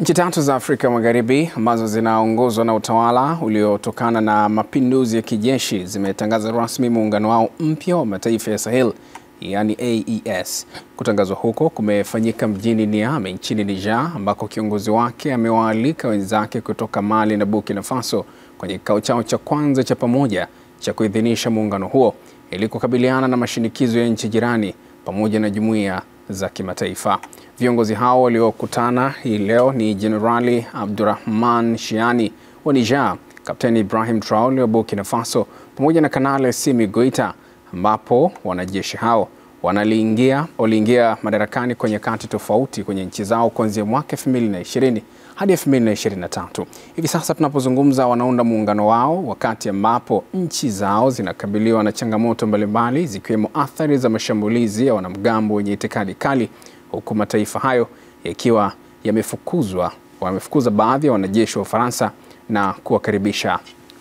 Nchi tatu za Afrika Magharibi ambazo zinaongozwa na utawala uliotokana na mapinduzi ya kijeshi zimetangaza rasmi muungano wao mpya wa mataifa ya Sahel yaani AES. Kutangazwa huko kumefanyika mjini Niamey nchini Niger ambako kiongozi wake amewaalika wenzake kutoka Mali na Burkina Faso kwenye kikao chao cha kwanza cha pamoja cha kuidhinisha muungano huo ili kukabiliana na mashinikizo ya nchi jirani pamoja na jumuiya za kimataifa. Viongozi hao waliokutana hii leo ni Jenerali Abdurahman Shiani wa Niger, Kapteni Ibrahim Traore wa Burkina Faso pamoja na Kanale Simi Goita, ambapo wanajeshi hao wanaliingia waliingia madarakani kwa nyakati tofauti kwenye nchi zao kuanzia mwaka 2020 hadi 2023. Hivi sasa tunapozungumza, wanaunda muungano wao wakati ambapo nchi zao zinakabiliwa na changamoto mbalimbali zikiwemo athari za mashambulizi ya wanamgambo wenye itikadi kali, huku mataifa hayo yakiwa yamefukuzwa wamefukuza baadhi ya wanajeshi wa Ufaransa na kuwakaribisha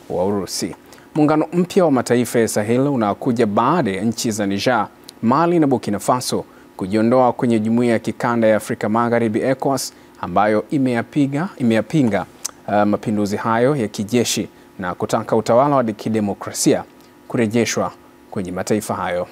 wa Urusi. Muungano mpya wa mataifa ya Sahel unakuja baada ya nchi za Niger, Mali na Burkina Faso kujiondoa kwenye jumuiya ya kikanda ya Afrika Magharibi ECOWAS ambayo imeyapiga imeyapinga uh, mapinduzi hayo ya kijeshi na kutaka utawala wa kidemokrasia kurejeshwa kwenye mataifa hayo.